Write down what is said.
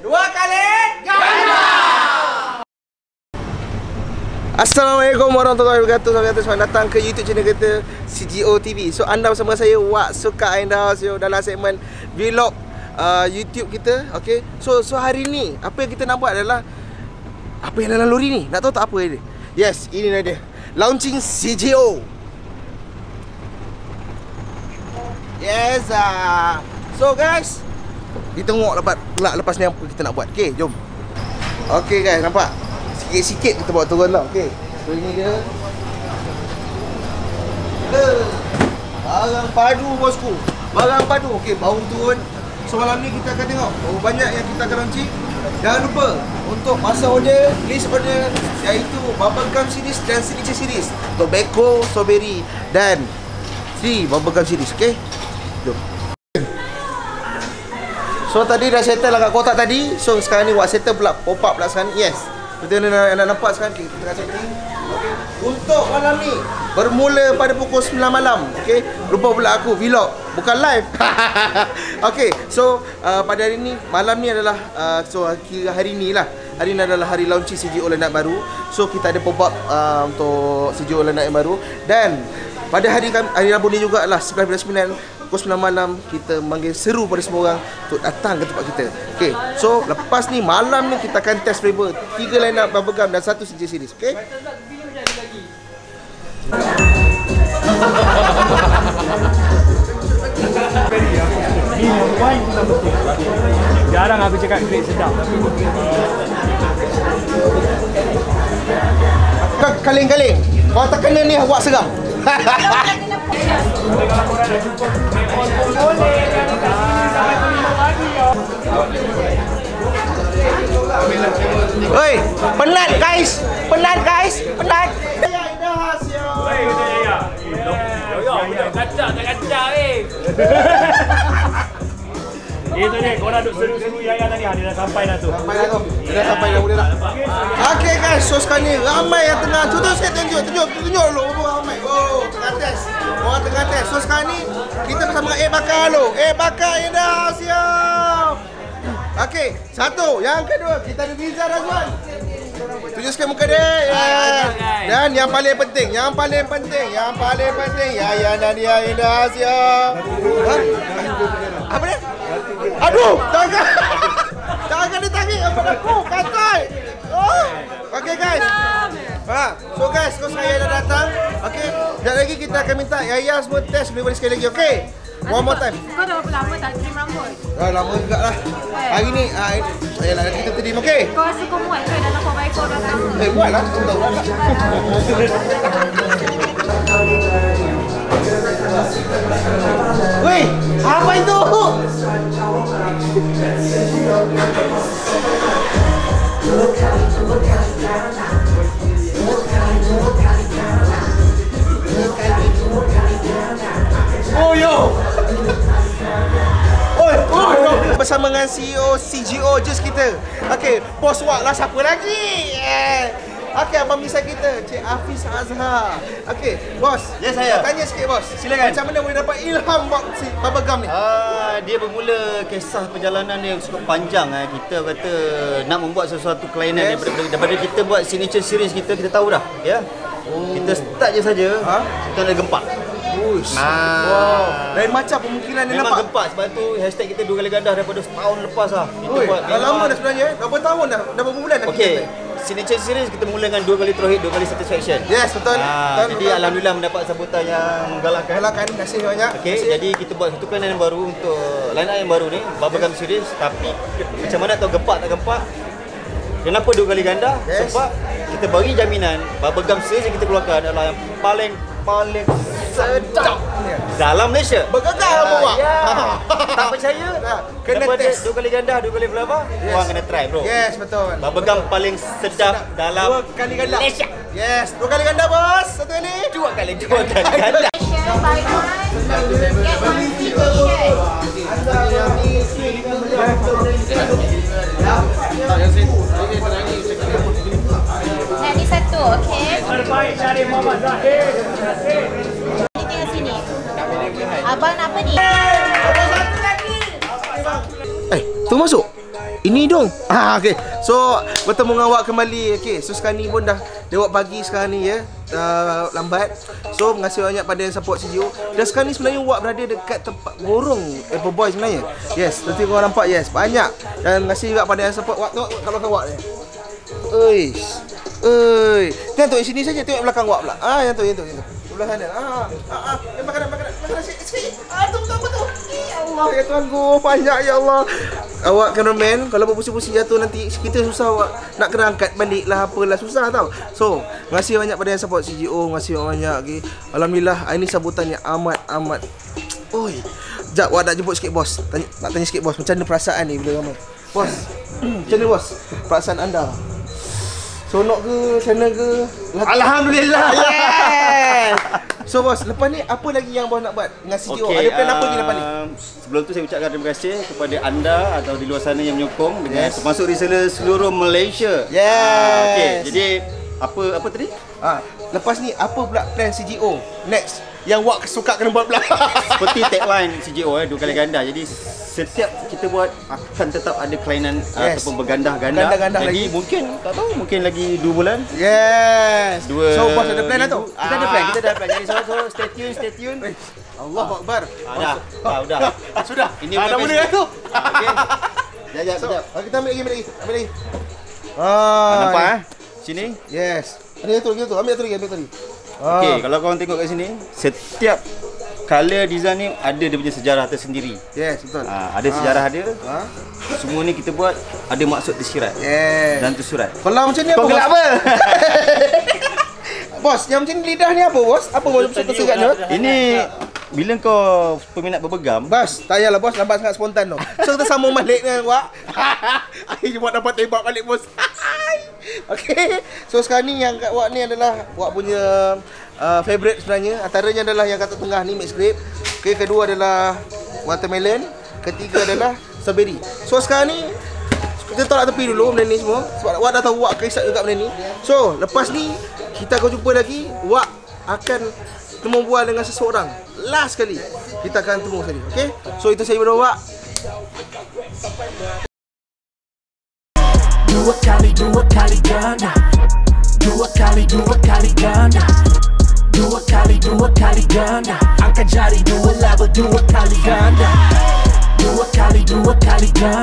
dua kali ganda. Assalamualaikum warahmatullahi wabarakatuh. Selamat datang, datang ke YouTube channel kita CGO TV So anda bersama saya Wak Suka Anda so, Dalam segmen vlog uh, YouTube kita Okay? So so hari ni Apa yang kita nak buat adalah Apa yang dalam lori ni? Nak tahu tak apa ini Yes ini dia Launching CGO Yes uh. So guys Kita tengok lepas, lepas ni apa kita nak buat. Okay jom. Okay guys nampak? Sikit-sikit kita bawa turun tau Okay So ini dia Barang padu bosku. Barang padu. Okay baru turun. So malam ni kita akan tengok Berapa banyak yang kita akan launching Jangan lupa Untuk masa order List order Iaitu Bubblegum series dan Signature series. Tobacco, Strawberry Dan Three Bubblegum series Okay So tadi dah settle lah kat kotak tadi. So sekarang ni buat settle pula Pop up pula sekarang ni. Yes. Betul yang nak, nak nampak sekarang. Kita tengah okay. Untuk malam ni Bermula pada pukul 9 malam. Okay. Lupa pula aku Vlog. Bukan live. Okay. So uh, Pada hari ni Malam ni adalah uh, So kira hari ni lah. Hari ni adalah hari launching CGO Lenat baru. So kita ada pop up uh, Untuk CGO Lenat yang baru. Dan pada hari hari Rabu ni juga adalah 9.9 pukul 9 malam kita manggil seru pada semua orang untuk datang ke tempat kita. Okay, so lepas ni malam ni kita akan test flavor tiga line up bubblegum dan satu CJ series. Okay. Jarang aku cakap grape sedap. Kau kaling-kaling. Kau tak kena ni awak seram. Oi, penat guys. Penat guys. Penat. Kacak tak kacak eh. Itu dia, korang duk seru-seru Yaya tadi Dia dah sampai dah tu Sampai dah tu. Dia dah sampai dah boleh dah. Okey guys, so sekarang ni ramai yang tengah contoh saya tunjuk, tunjuk, tunjuk dulu berapa ramai. Oh, tengah test. Orang tengah test. So sekarang ni kita bersama Eh Bakar dulu. Eh Bakar the house, siap. Okey, satu. Yang kedua, kita ada Riza Razwan. Tunjuk sikit muka dia. Ya. Dan yang paling penting, yang paling penting, yang paling penting, ya ya Nadia in the house, siap. Ha? Apa dia? Aduh, jangan. Jangan ditarik apa aku, katai. Oh. Okey guys. Ha, so guys, kau saya dah datang. Okey, sekejap lagi kita akan minta Yaya semua test delivery sekali lagi, okey? One more time. Kau dah berapa lama tak trim rambut? Ah, lama juga lah. Hari ni, ah, ayolah nanti kita trim, okey? Kau rasa kau muat ke dalam 4x4 dah lama? Eh, buat lah. Aku tahu lah. Bersama dengan CEO CGO Just kita. Okey, bos Wak lah siapa lagi? Eh. Okey, abang misal kita, Cik Hafiz Azhar. Okey, bos. Ya, saya. Tanya sikit bos. Silakan. Macam mana boleh dapat ilham buat si Bubble Gum ni? Ah, dia bermula kisah perjalanan dia cukup panjang eh. Kita kata nak membuat sesuatu kelainan Yes. daripada, daripada kita buat signature series kita kita tahu dah ya. Oh. Kita start je saja. Ha? Kita ada gempak. Uish. Ah. Wow. Lain macam pemikiran dia Memang nampak. gempak sebab tu hashtag kita dua kali gadah daripada setahun lepas lah. Kita Oi, buat dah lama dah sebenarnya. eh? Berapa tahun dah? Dah berapa bulan dah? Okey. kita? Signature series kita mula dengan dua kali terhit, dua kali satisfaction. Yes, betul. Ah, betul jadi betul. alhamdulillah mendapat sambutan yang menggalakkan. Galakkan, terima kasih banyak. Okey, Terima kasih. jadi kita buat satu kelainan yang baru untuk line up yang baru ni, Bubblegum series tapi ke- macam mana tahu gempak tak gempak? Kenapa dua kali ganda? Yes. Sebab kita bagi jaminan Bubblegum series yang kita keluarkan adalah yang paling paling sedap dalam Malaysia. Bergegar Ah, apa awak? Ya. tak percaya? Ya, kena Kenapa test. dua kali ganda, dua kali flavor? Yes. Orang kena try, bro. Yes, betul. Bubblegum paling sedap, dalam Dua kali ganda. Malaysia. Yes, dua kali ganda bos. Satu kali. Dua kali, dua kali ganda. Share buy one, get one free t-shirt. Nak ni satu, okey? Terbaik cari Muhammad Zahir. Ni tengok sini. Abang nak apa ni? Eh, tu masuk. Ini dong. Ah okey. So bertemu dengan awak kembali. Okey. So sekarang ni pun dah lewat pagi sekarang ni ya. Uh, lambat. So terima kasih banyak pada yang support CGO. Dan sekarang ni sebenarnya awak berada dekat tempat gorong Apple Boy sebenarnya. Yes, nanti korang nampak yes. Banyak. Dan terima kasih juga pada yang support awak. Tengok kalau awak ni. Oi. Oi. Tengok sini saja tengok belakang awak pula. Ah yang tu yang tu yang tu. Sebelah sana. Ah. Ah, ah. Eh, makanan makanan makanan sikit sikit. Ah tu tu tu. Ya Allah ya Tuhan ku banyak ya Allah. Awak cameraman kalau berpusing-pusing jatuh nanti kita susah awak nak kena angkat balik lah apalah susah tau. So, terima kasih banyak pada yang support CGO, terima kasih banyak okay. Alhamdulillah ini sambutan yang amat amat Oi. Jap awak nak jemput sikit bos. Tanya, nak tanya sikit bos macam mana perasaan ni bila ramai. Bos. macam mana bos? Perasaan anda? Sonok ke, sana ke? Alhamdulillah. Yes. So bos, lepas ni apa lagi yang bos nak buat dengan CGO? Ada plan apa lagi lepas ni? um, Sebelum tu saya ucapkan terima kasih kepada anda atau di luar sana yang menyokong dengan Yes. termasuk reseller seluruh Malaysia. Yes. Ah, Okey, jadi apa apa tadi? Ha, lepas ni apa pula plan CGO next yang wak suka kena buat pula? Seperti tagline CGO eh dua kali ganda. Jadi setiap kita buat akan tetap ada kelainan yes. Yes. ataupun bergandah-gandah. Bergandah-gandah Jadi lagi. mungkin tak tahu mungkin lagi 2 bulan. yes. Dua so bos ada plan lah tu? minggu. Kita ada plan, kita ada plan. Jadi so, so stay tune, stay tune. Allah Akbar. Ah, dah, dah, udah. Sudah. Ini ah, dah mula dah tu. Okey. Sekejap, So, sekejap. ah, kita ambil lagi, ambil lagi. Ambil lagi. Ah, Nampak ni. eh? Sini. Yes. Ada yang tu, yang tu. Ambil tu lagi, ambil tu lagi. Ah. Okey, kalau korang tengok kat sini, setiap color design ni ada dia punya sejarah tersendiri. Yes, betul. Ha, ada sejarah dia. Ha? Semua ni kita buat ada maksud tersirat Yes. dan tersurat. Kalau macam ni apa? Kau gelak bos? apa? Bos, yang macam ni lidah ni apa, bos? Apa bos terserat ni? bos? Ini bila kau peminat berpegam, Bas, tak payahlah bos, lambat sangat spontan tu. So kita sambung balik dengan awak. Akhirnya buat dapat tembak balik bos. okay. So sekarang ni yang kat awak ni adalah awak punya uh, favourite sebenarnya. Antaranya adalah yang kat tengah ni mix grape. Okay, kedua adalah watermelon. Ketiga adalah strawberry. So sekarang ni kita tolak tepi dulu benda ni semua sebab awak dah tahu awak kisah juga benda ni. So, lepas ni kita akan jumpa lagi. Awak akan temu bual dengan seseorang. Last kali kita akan temu sekali. Okay? So, itu saya berdoa. Dua kali, dua kali ganda Dua kali, dua kali ganda Dua kali, dua kali ganda Angkat jari dua level, dua kali ganda Dua kali, dua kali ganda